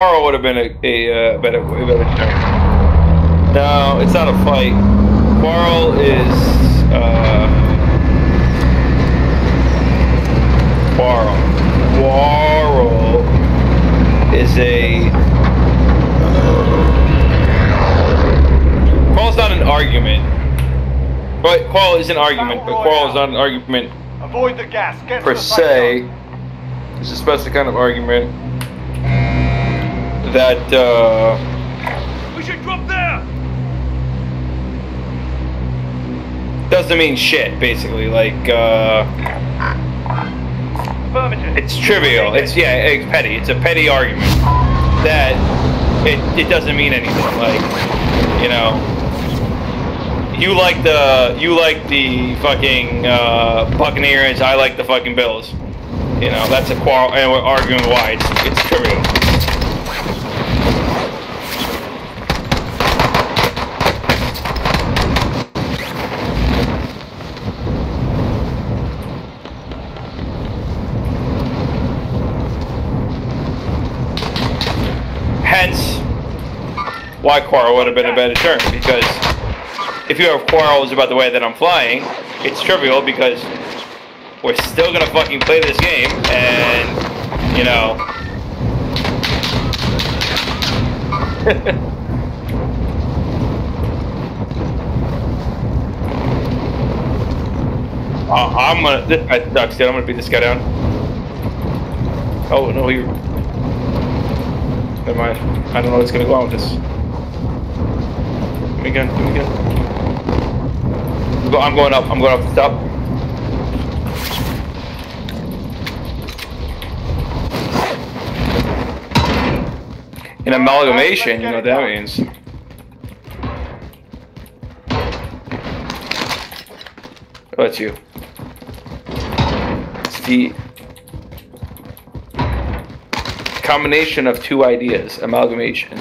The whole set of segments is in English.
Quarrel would have been a, a uh, better, a better term. No, it's not a fight. Quarrel is uh, quarrel. Quarrel is a quarrel's not an argument. But quarrel is an argument, but quarrel is not an argument Avoid the gas. Get per se. It's a special kind of argument that uh, We should drop there. doesn't mean shit. Basically, like uh, it's trivial. It's yeah, it's petty. It's a petty argument that it it doesn't mean anything. Like you know, you like the you like the fucking uh, Buccaneers. I like the fucking Bills. You know, that's a quarrel, and we're arguing why. It's it's trivial. Why quarrel would have been a better term. Because if you have quarrels about the way that I'm flying, it's trivial because we're still gonna fucking play this game, and you know. Uh, I'm gonna. This guy sucks, dude. I'm gonna beat this guy down. Oh no, he. Never mind. I don't know what's gonna go on with this. Give me gun. Give me gun. I'm go- I'm going up. I'm going up the top. An amalgamation, you know what that means. That's you. It's the combination of two ideas, amalgamation.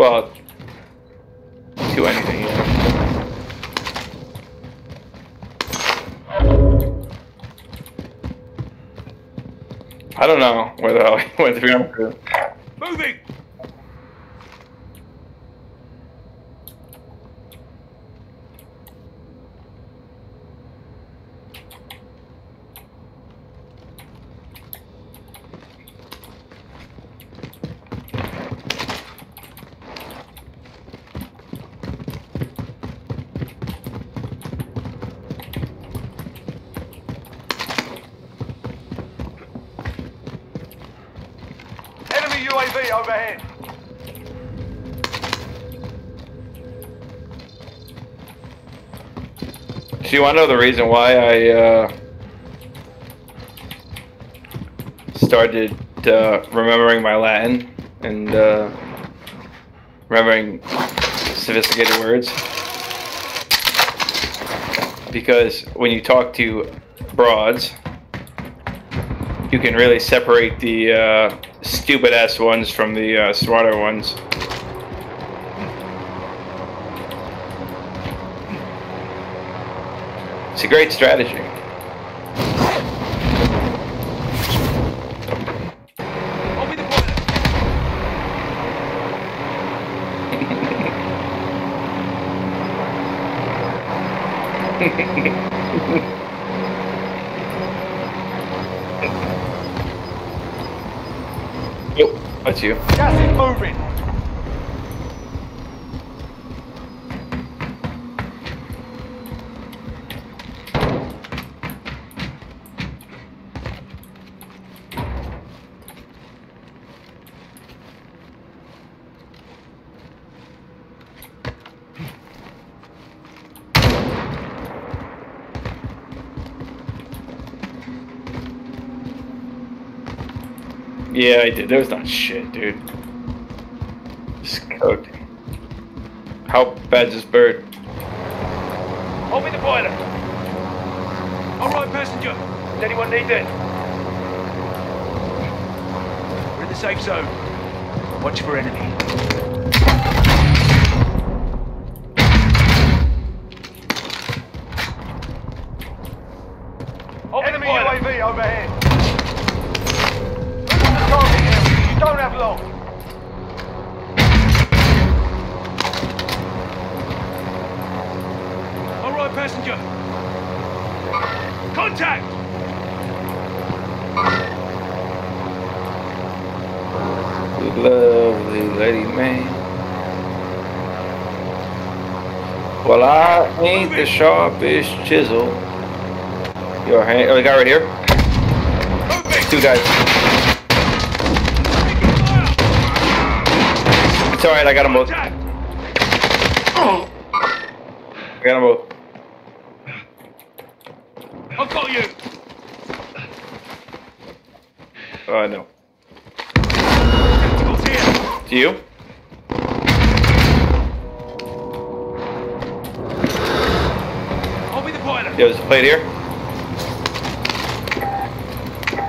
Well, to anything. I don't know where the hell he went through. Moving. Enemy UAV you want to know the reason why I uh, started uh, remembering my Latin and uh, remembering sophisticated words? Because when you talk to broads, you can really separate the uh, stupid ass ones from the uh, smarter ones. It's a great strategy. Open the boiler. Yep, that's you. Gas is moving. Yeah, I did. There was not shit, dude. Just cooked. How bad's this bird? Open the boiler. All right, passenger. Does anyone need that? We're in the safe zone. Watch for enemy. Enemy UAV overhead. Along. All right, passenger. Contact! Lovely lady man. Well, I ain't the sharpest chisel. Your hand. Oh, the guy right here. Two guys. Alright, I got them both. I got them both. I've got you! Oh, no. To you? I'll be the pilot! There's a plate here.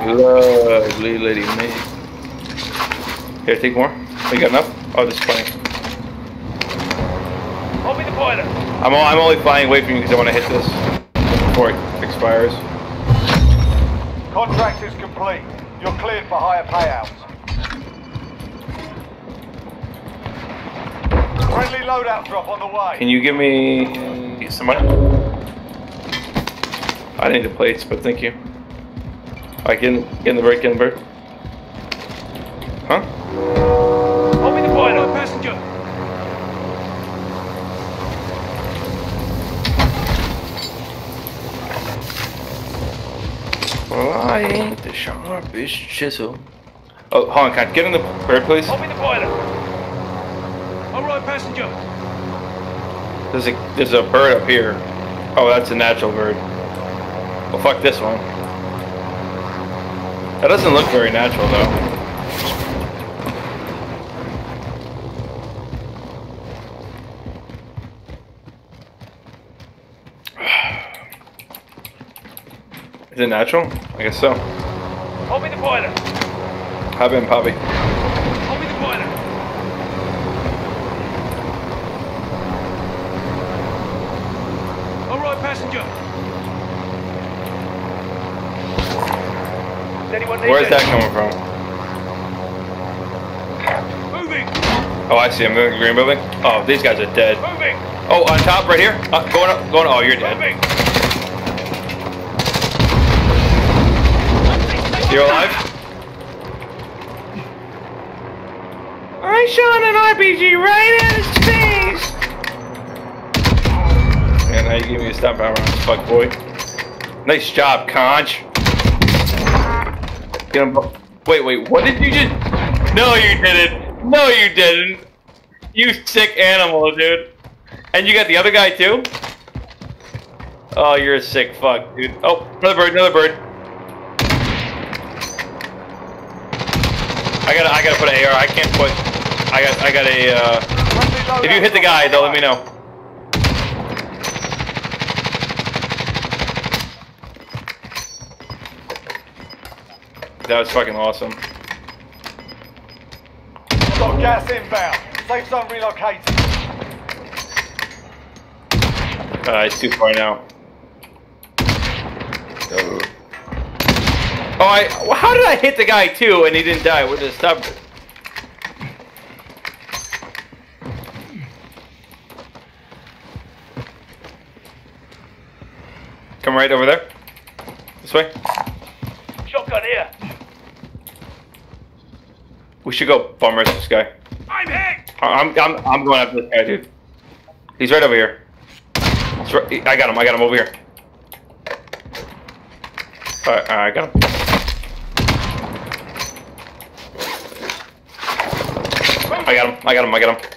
Lovely lady man. Here, take more. You got enough? Oh, this. I'll be the pilot! I'm, all, I'm only flying away from you because I want to hit this before it expires. Contract is complete. You're cleared for higher payouts. Friendly loadout drop on the way. Can you give me some money? I need the plates, but thank you. I can get in the break, get in the bird. Huh? I'll be the pilot! Passenger! Well, I chisel. Oh, hold on, can get in the bird, please? I'll the pilot! All right, passenger! There's a there's a bird up here. Oh, that's a natural bird. Well, fuck this one. That doesn't look very natural, though. Is it natural? I guess so. I'll be the boiler. Hop in, Poppy. I'll be the boiler. All right, passenger! Does anyone need Where's that coming from? Moving! Oh, I see him. Moving green building. Oh, these guys are dead. Moving! Oh, on top, right here. Uh, going up, going. Oh, you're dead. Moving! You're alive? I shot an RPG right at his face! And now you give me a stop power round, fuck boy. Nice job, Conch. Get him. Wait, wait, what did you just. No, you didn't. No, you didn't. You sick animal, dude. And you got the other guy too? Oh, you're a sick fuck, dude. Oh, another bird, another bird. I gotta, I gotta put an AR. I can't put. I got, I got a. Uh, if you hit the guy, though, let me know. That was fucking awesome. Got gas inbound. Safe zone relocated. Uh, it's too far now. Oh, I. well, How did I hit the guy too and he didn't die with his stop? Come right over there. This way. Shotgun here! We should go bum rush this guy. I'm hit! I- I'm, I'm, I'm going after this guy, dude. He's right over here. Right, I got him. I got him over here. Alright, I got him. I got him. I got him. I got him.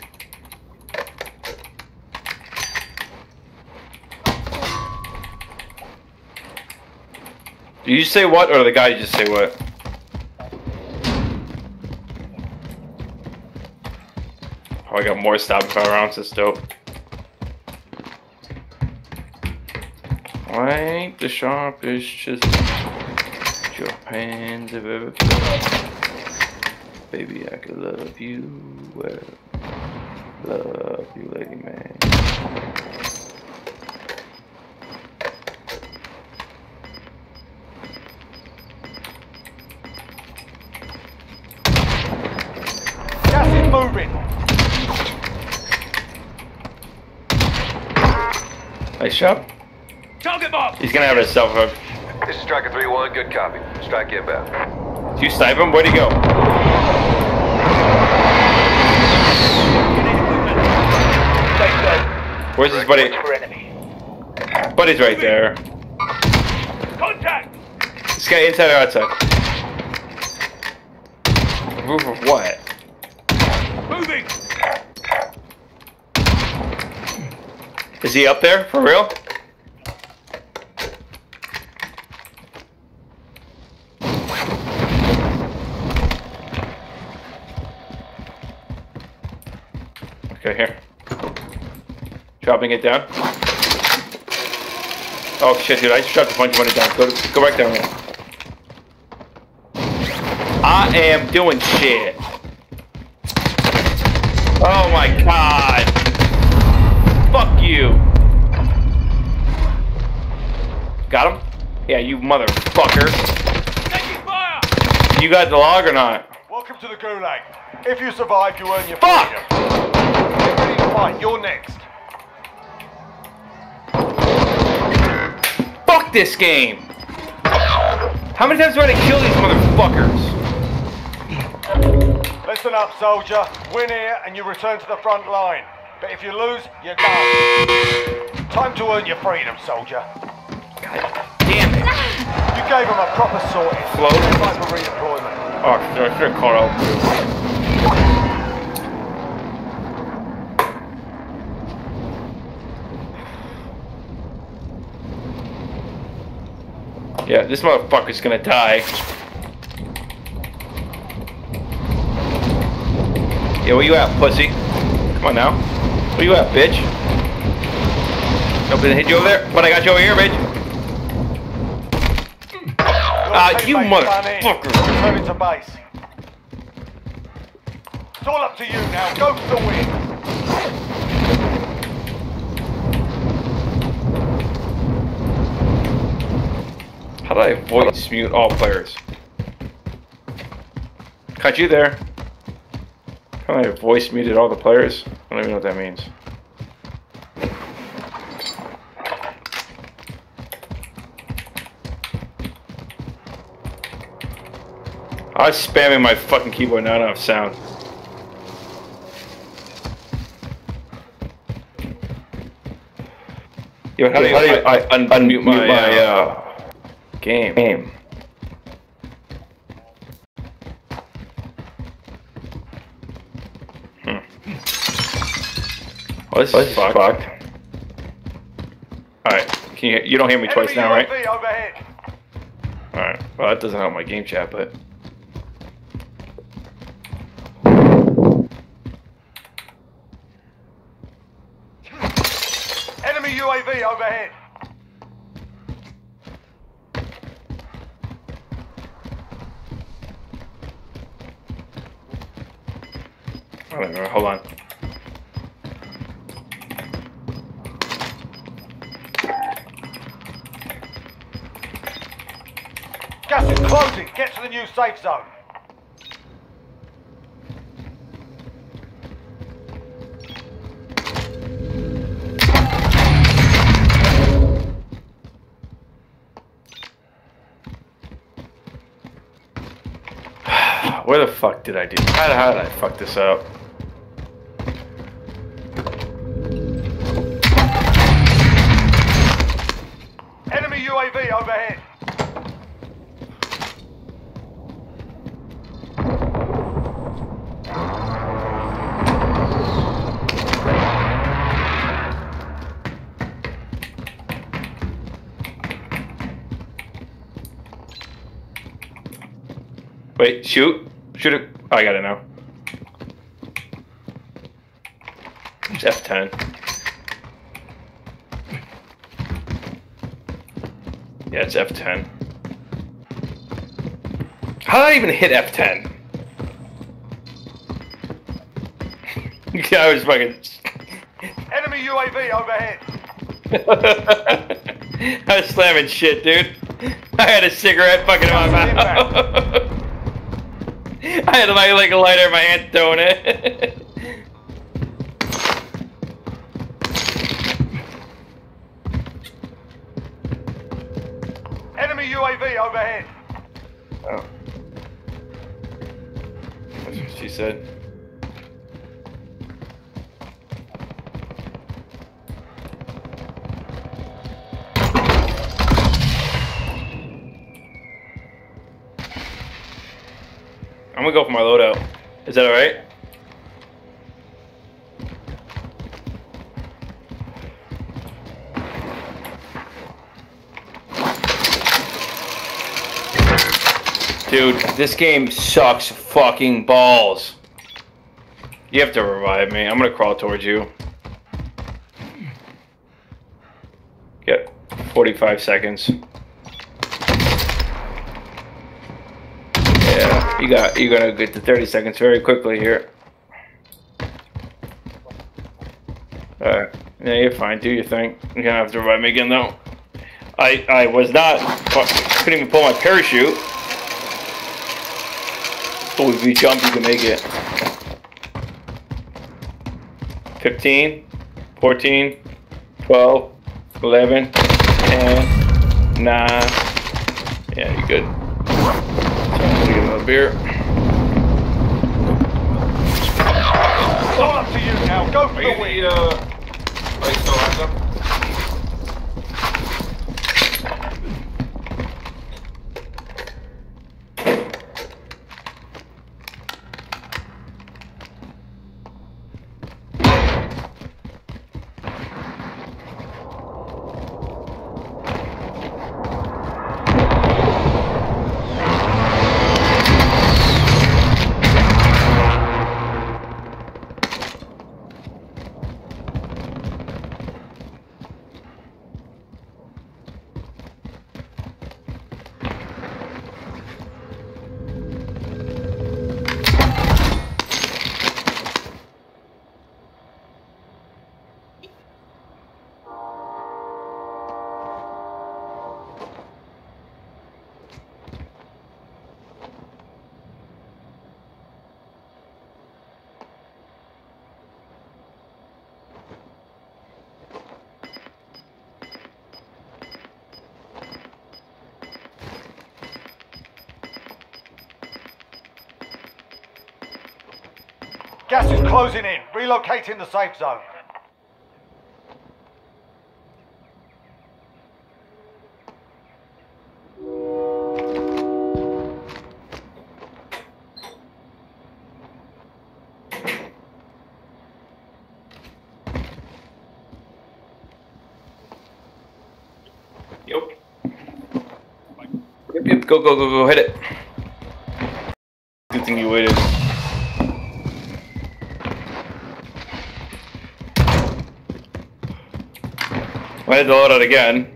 Did you say what, or the guy just say what? Oh, I got more stopping power rounds. That's dope. Ain't the sharpest your hands have ever felt. Baby, I could love you well. Love you, lady man. moving. Nice job. Target mark! He's gonna have a self hook. This is Striker 3-1, good copy. Strike inbound. Do you snipe him? Where'd he go? Where's his buddy? Buddy's right there. Contact! This guy inside or outside? Move of what? Moving! Is he up there? For real? Okay, here. Dropping it down. Oh shit, dude! I just dropped a bunch of money down. Go, go back down there. I am doing shit. Oh my god. Fuck you. Got him? Yeah, you motherfucker. Taking fire! You got the log or not? Welcome to the Gulag. If you survive, you earn your Fuck! freedom. Get ready to fight. You're next. Fuck this game! How many times do I have to kill these motherfuckers? Listen up, soldier. Win here and you return to the front line. But if you lose, you're gone. Time to earn your freedom, soldier. God damn it. You gave him a proper sorting. Float. Stand by for redeployment. Oh, I should have called out. Yeah, this motherfucker's gonna die. Yeah, where you at, pussy? Come on now. Where you at, bitch? Nobody hit you over there? But I got you over here, bitch. Ah, Your you teammates run in. motherfucker. Returning to base. It's all up to you now. Go for the win. How do I voice mute all players? Cut you there. How do I voice muted all the players? I don't even know what that means. I was spamming my fucking keyboard don't have sound. Yo, how do you, I, I un- unmute my, uh, game? Game. Hmm. Well, this is fucked. Alright, can you, you don't hear me twice now, right? UAV overhead. Alright, well that doesn't help my game chat, but... Enemy UAV overhead. I don't know, hold on. Gas is closing. Get to the new safe zone. Where the fuck did I do? How, how did I fuck this up? Shoot. Shoot it. Oh, I got it now. It's F10. Yeah, it's F10. How did I even hit F10? yeah, I was fucking. Enemy UAV overhead. I was slamming shit, dude. I had a cigarette fucking in my mouth. I had my like a lighter in my hand throwing it. Enemy UAV overhead. oh. That's what she said. I'm gonna go for my loadout. Is that alright? Dude, this game sucks fucking balls. You have to revive me. I'm gonna crawl towards you. Get 45 seconds. Yeah, you got you're gonna get to 30 seconds very quickly here. Alright. Yeah, you're fine. Do your thing. You're gonna have to revive me again though. I I was not couldn't even pull my parachute. So if you jump, you can make it. 15, 14, 12, 11, 10, 9. Yeah, you're good. Beer. It's all up to you now. Go for the win. uh, Gas is closing in. Relocating the safe zone. Yep. Yep, yep. Go, go, go, go. Hit it. Good thing you waited. I had to load it again.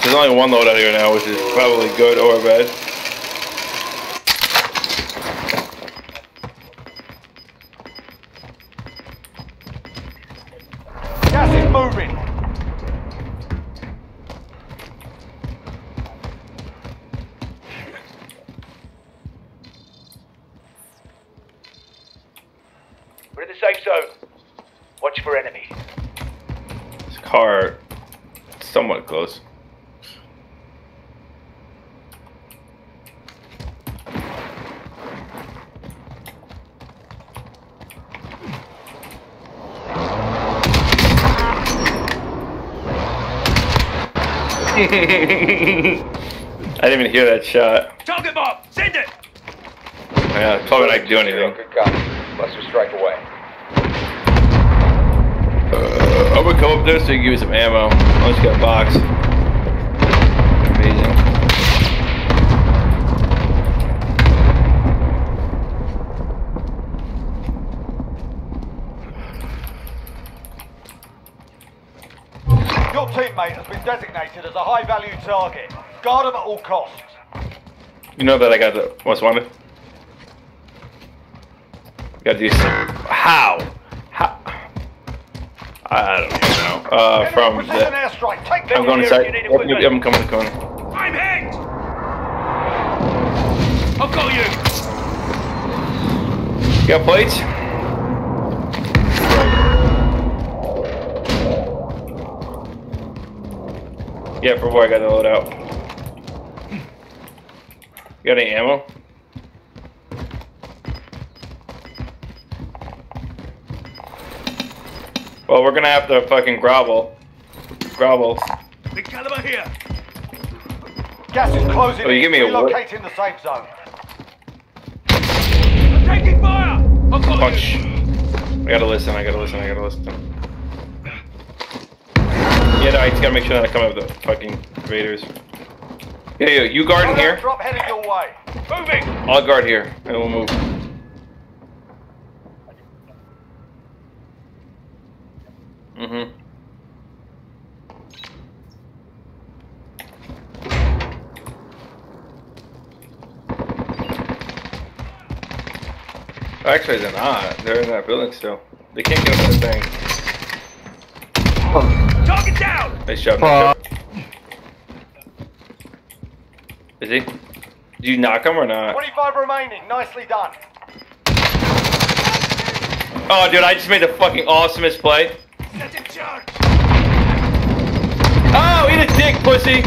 There's only one load out here now, which is probably good or bad. Gas is moving. We're in the safe zone. Watch for enemy. This car, somewhat close. I didn't even hear that shot. Target mark. Send it. Yeah, probably not do anything. Good copy. Buster strike away. I'm come up there so you can give me some ammo. I just got a box. Amazing. Your teammate has been designated as a high-value target. Guard him at all costs. You know that I got the most wanted? Got these. How? I, don't even know. Uh, from the. I'm going inside. you need Yep, yep, equipment. yep, I'm coming to the corner. I'm hit! I've got you! You got plates? Yeah, for boy, I got the load out. You got any ammo? Well, we're gonna have to fucking grovel. Grovel. The caliber here! Gas is closing. Oh, you in. give me a what? Relocating the safe zone. I'm taking fire! I've got Punch. you! I gotta listen, I gotta listen, I gotta listen. Yeah, no, I just gotta make sure that I come up with the fucking invaders. Yeah, yeah, you guard in here. Drop headed your way. Moving! I'll guard here, and we'll move. Mm-hmm. Actually, they're not. They're in that building still. They can't get up that thing. Target down! Nice job. Nice. Is he? Did you knock him or not? 25 remaining. Nicely done. Oh, dude, I just made the fucking awesomest play. Set in charge! Oh, eat a dick, pussy!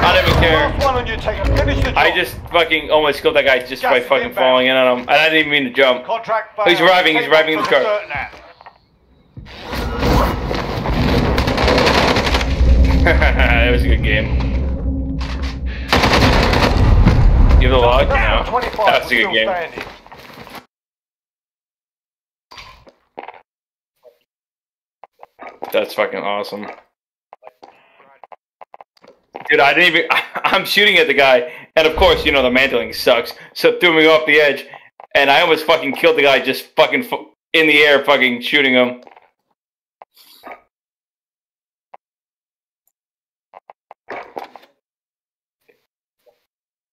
I don't even care. Last one on your team. Finish the job. I just fucking almost killed that guy just by fucking falling in on him. And I didn't even mean to jump. Contract he's arriving, he's arriving in the car. that was a good game. Have the log? Down No. 25. That's a good game. That's fucking awesome. Dude, I didn't even. I'm shooting at the guy, and of course, you know the mantling sucks, so threw me off the edge, and I almost fucking killed the guy just fucking fu- in the air, fucking shooting him.